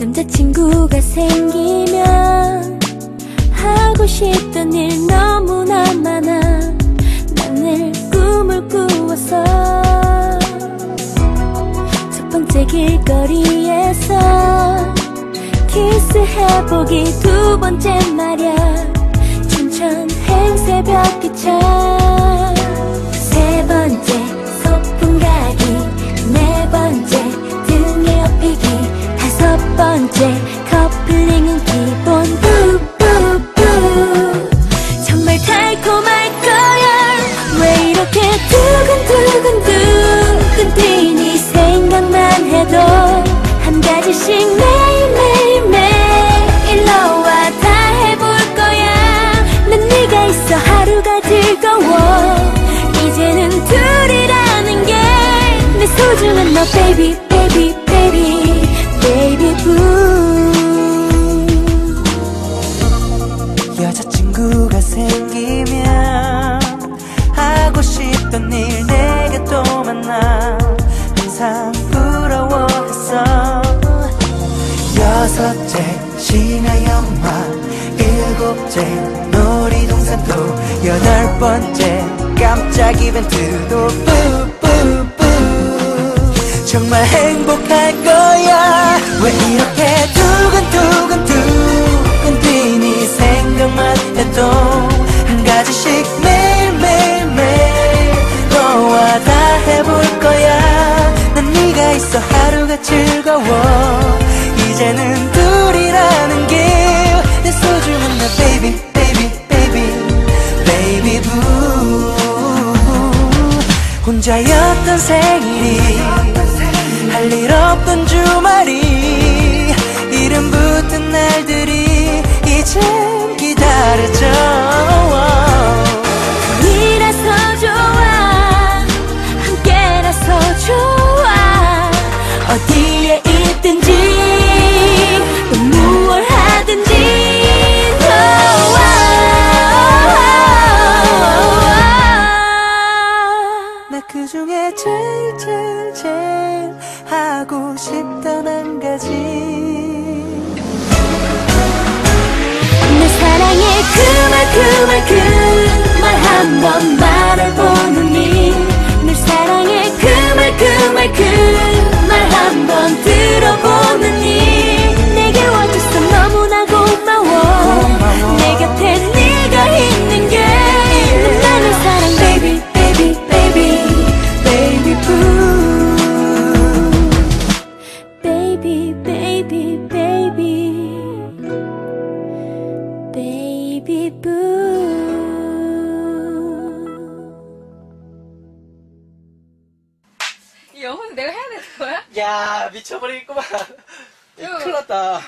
친구가 생기면 하고 싶던 일 너무나 많아. 난늘 꿈을 꾸어서 첫 번째 길거리에서 키스해보기 두 번째 말야. 춘천 행새벽 기차 번째 커플링은 기본. 뿌뿌뿌 정말 달콤할 거야. 왜 이렇게 두근두근두근 뛰니 생각만 해도 한 가지씩 매일매일 매일 너와 다 해볼 거야. 난 네가 있어 하루가 즐거워. 이제는 둘이라는 게 내 소중한 너 baby 여섯째 신화 영화 일곱째 놀이동산도 여덟 번째 깜짝 이벤트도 뿌뿌뿌. 정말 행복할 거야. 왜 이렇게 두근두근 두근 뛰니 생각만 해도. 한 가지씩 매일매일매일 너와 다 해볼 거야. 난 네가 있어 하루가 즐거워 혼자였던 생일이 할 일 없던 주말이 제일 제일 제일 하고 싶던 한 가지. 내 사랑의 그말 그말 그말 한 번 말해보 baby baby. Baby baby boo. 이 영혼 내가 해야 되는 거야? 야 미쳐버리겠구만. 큰일 났다